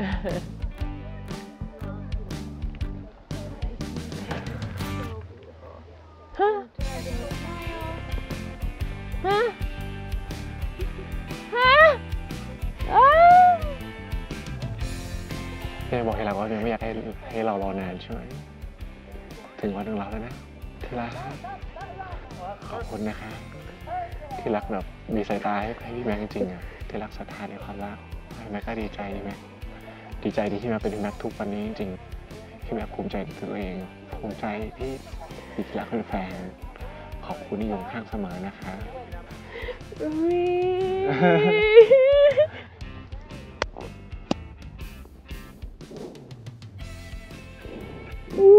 ฮะฮะฮะอ้าวพี่บอกให้เราว่ายังไม่อยากให้ให้เรารอนานใช่ไหมถึงวันของเราแล้วนะที่รักขอบคุณนะคะ ที่รักแบบมีสายตาให้ให้พี่แม็กจริงๆอะที่รักศรัทธาในความรักแม็กก็ดีใจพี่แม็ก ดีใจที่พี่แม็กเป็นพี่แม็กทุกวันนี้จริงๆพี่แม็กภูมิใจในตัวเองภูมิใจที่มีที่รักเป็นแฟนขอบคุณที่อยู่ข้างเสมอนะคะอุ๊ยอู้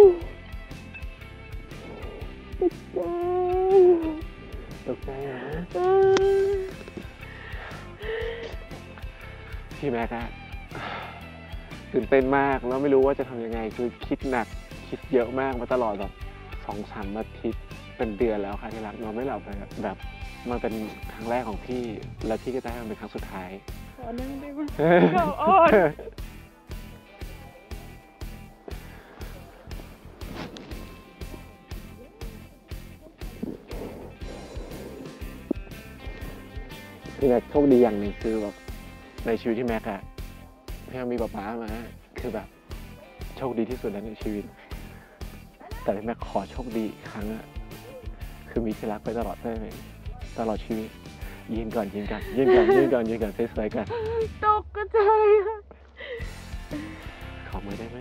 ตกใจนะพี่แม็กอะ ตื่นเต้นมากแล้วไม่รู้ว่าจะทำยังไงคือคิดหนักคิดเยอะมากมาตลอดแบบสองสามอาทิตย์เป็นเดือนแล้วค่ะที่รักนอนไม่หลับเลยอะแบบมันเป็นครั้งแรกของพี่และพี่ก็จะให้มันเป็นครั้งสุดท้ายขอนั่งได้ไหมเราอ่อนพี่แม็กโชคดีอย่างหนึ่งคือแบบในชีวิตที่แม็กอะ พี่แม็กมีป๊าป๊ามา คือแบบโชคดีที่สุดแล้วในชีวิต แต่ที่แม็กขอโชคดีอีกครั้งอะคือมีที่รักไปตลอดได้ไหมตลอดชีวิตยืนก่อนยืนก่อนยืนก่อนยืนก่อนยืนก่อนสวยๆกันตกกระจายค่ะขอมือได้ไหม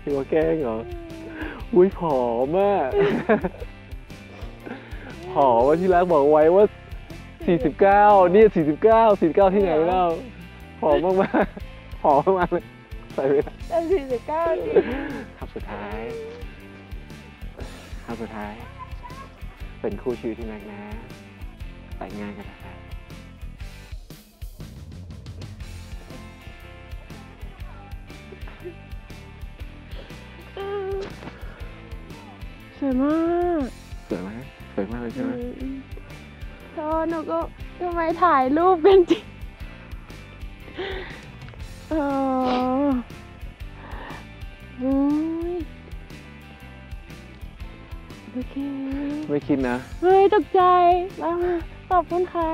พี่ว่าแกล้งเหรอ อุ้ยผอมอะ ผอมว่าที่รักบอกไว้ว่า 49 นี่ 49 49 ที่ไหนเล่าผอมมากๆผอมมากๆเลยใส่ไม่ได้แต่สี่สิบเก้าจริงคำสุดท้ายคำสุดท้าย เป็นคู่ชีวิตที่แม็กนะแต่งงานกันนะคะสวยมาก สวยไหม สวยมากเลยใช่ไหมโธอหนูก็ทำไมถ่ายรูปกันจริงเออโอเค ไม่คิดนะ เฮ้ย ตกใจมาขอบคุณค่ะ